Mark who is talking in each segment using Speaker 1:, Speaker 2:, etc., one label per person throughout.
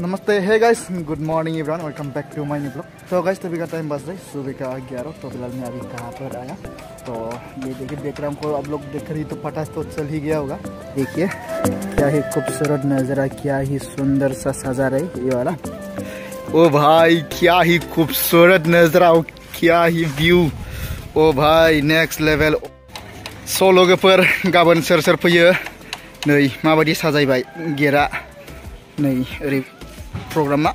Speaker 1: नमस्ते hi guys good morning everyone welcome back to my new vlog तो guys तभी का टाइम बस रही सुबह का ग्यारह तो फ़िलहाल मैं अभी कहाँ पर आया। तो ये देखिए बैकग्राउंड को आप लोग देख रही तो पटाख तो चल ही गया होगा। देखिए, क्या ही खूबसूरत नज़ारा, क्या ही सुंदर सा सजा रही ये वाला। ओ भाई, क्या ही खूबसूरत नज़ारा क्या ही व्यू ओ भाई नेक्स्ट लेवल स' लोगोफोर गाबोन सोर सोर फैयो नै माबायदि साजायबाय गेटआ नै ओरै प्रग्रामा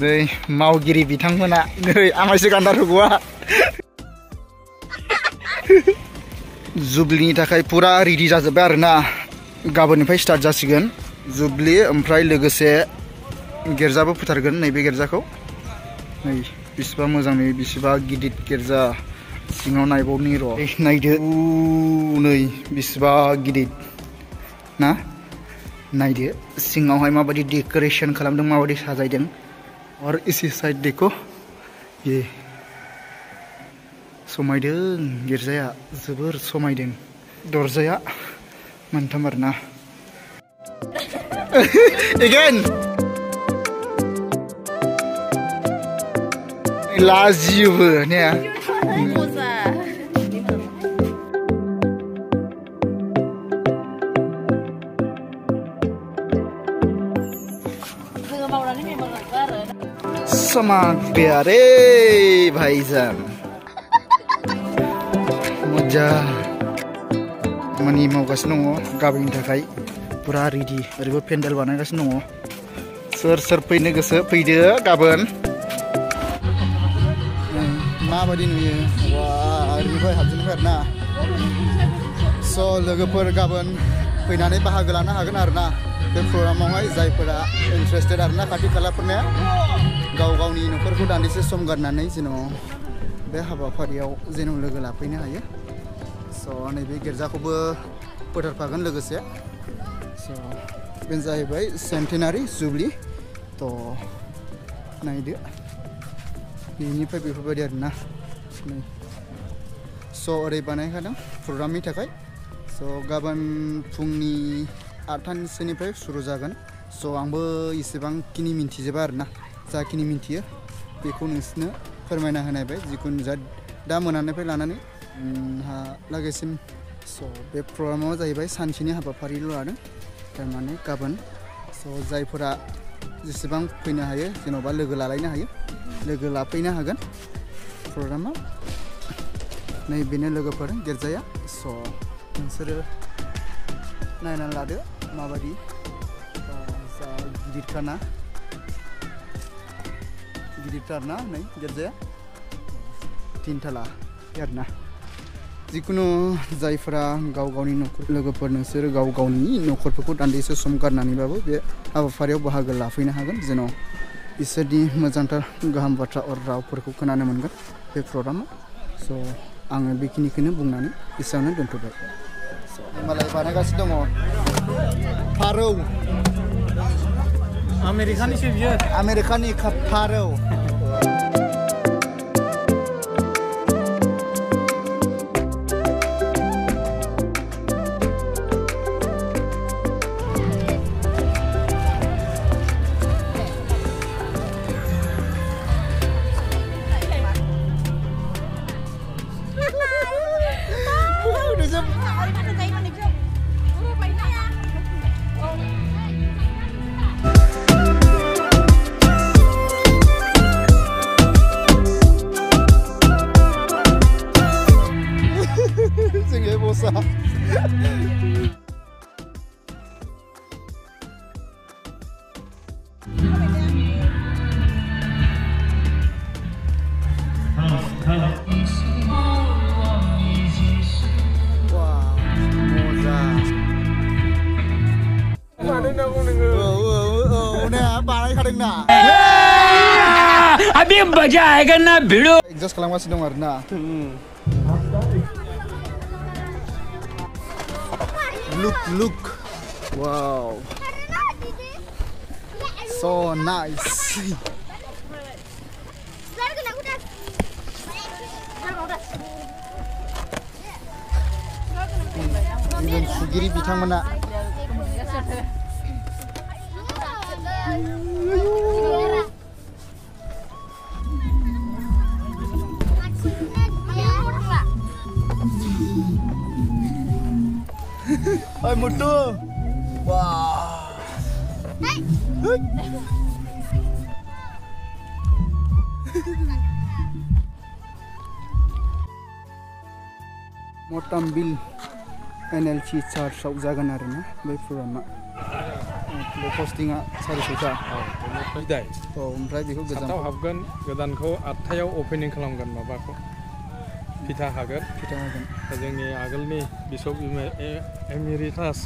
Speaker 1: नै मावगिरि बिथांमोना नै आमायसो गान्दारगौआ जुबलिनि थाखाय फुरा रेडि जाजोब्बाय आरोना। गाबोननिफ्राय स्टार्ट जासिगोन। जुबलि, ओमफ्राय लोगोसे गिर्जाबो फोथारगोन नैबे गिर्जाखौ। नै बिसिबा मोजां नुयो, बिसिबा गिदिर गिर्जा। सिङाव नायबावनि र' नायदो। नै बिसिबा गिदिर ना? नायदो, सिङावहाय माबायदि डेक'रेसन खालामदों, माबायदि साजायदों, और इसी साइड देखो। ये समायदों, गिर्जाया जोबोर समायदों, दरजाया मोनथाम आरोना। लाजियोबो ने? Sangat प्यारे भाईजान। मोजां। खामानि मावगासिनो दङ, गाबोननि थाखाय फुरा रेडि ओरैबो पेन्डेल बानायगासिनो दङ। सोर सोर फैनो गोसो? फैदो गाबोन। माबायदि नुयो? वा, ओरैनिफ्राय हाबजेननिफ्राय आरोना स' लोगोफोर गाबोन फैनानै बाहागो लानो हागोन आरोना। बे प्रग्रामावहाय जायफोरा इन्टारेस्टेड आरोना खाथि खालाफोरनिया गाव गावनि न'खरखौ दान्दिसे सम गारनानै जेन' बे हाबाफारियाव जेन' लोगो लाफैनो हायो। स' नैबे गिर्जाखौबो फोथारफागोन लोगोसे। स' बेनो जाहैबाय सेन्टेनारि जुबलि। थ' नायदो। बेनिफ्राय बेफोरबायदि आरोना नै। स' ओरै बानायखादों प्रग्रामनि थाखाय। स' गाबोन फुंनि आठथानिसोनिफ्राय सुरु जागोन। स' आंबो इसेबांखिनि मिन्थिजोबा आरोना। जाखिनि मिन्थियो बेखौ नोंसोरनो फोरमायना होनायबाय जिखुनु जा दा मोनानिफ्राय लानानै लागैसिम स' बे प्रग्रामाव जाहैबाय सानसेनि हाबाफारिल' लादों। थारमाने गाबोन। स' जायफोरा जेसेबां फैनो हायो, जेन'बा लोगो लालायनो हायो, लोगो लाफैनो हागोन प्रग्रामा। नै बेनो लोगोफोर, गिर्जाया। स' नोंसोरो नायनानै लादो। माबायदि जा गिदिरखाना गिदिरथार ना गिर्जाया तिनथाला, आरोना। जिखुनु जायफोरा गाव गावनि न'खर लोगोफोर नोंसोरो गाव गावनि न'खरफोरखौ दान्दिसे सम गारनानैबाबो बे हाबाफारियाव बाहागो लाफैनो हागोन। जेन' इसोरनि मोजांथार गाहाम बाथ्रा अर रावफोरखौ खोनानो मोनगोन बे प्रग्रामाव। स' आङो बेखिनिखौनो बुंनानै एसेयावनो दोनथ'बाय। मालाय बानायगासिनो दङ।
Speaker 2: 파로
Speaker 1: 아메리칸이
Speaker 2: 쉐비어
Speaker 1: 아메리칸이 파로 ने बानायखादों ना
Speaker 2: अभी मज़ा आएगा ना भिड़ो
Speaker 1: एडजास्ट खालामगासिनो दं आरो ना Look, look. Wow. So nice. इभेन सुगिरि बिथांमोना Oi, mutu. Wah. Motambil NLC charge saujagan arena बै फुरामा बे पस्टिंआ सारिस' था
Speaker 2: बिदाय
Speaker 1: औ ओमफ्राय बेखौ गोजाम
Speaker 2: साताव हाबगोन गोदानखौ आठथायाव अपेनिं खालामगोन माबाखौ फिथा हागोन
Speaker 1: फिथा होगोन
Speaker 2: जोंनि आगोलनि बिशप एमिरिटास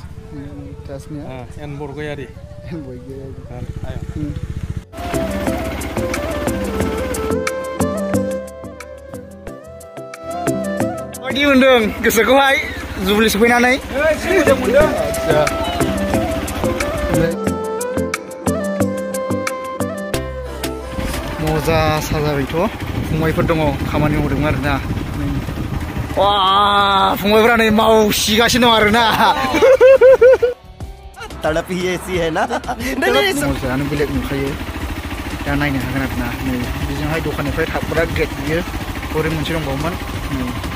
Speaker 1: टासनिया
Speaker 2: एन बरगयारि
Speaker 1: बयबो
Speaker 2: आया
Speaker 1: माबायदि मोन्दों गोसोखौहाय जुबलि सफैनानै
Speaker 2: मोजां मोनदों
Speaker 1: आदसा मजा साजाबायथ' फंबायफोर दङ खामानि मावदोंमोन आरोना वा फंबायफोरा नै मावसिगासिनो दं आरोना
Speaker 3: तड़प ही ऐसी है ना
Speaker 1: मजायानो बेलेग नुखायो दा नायनो हागोन आरोना नै बेजोंहाय दखाननिफ्राय थाबग्रा गेट बियो हरै मोनसे दंबावोमोन नै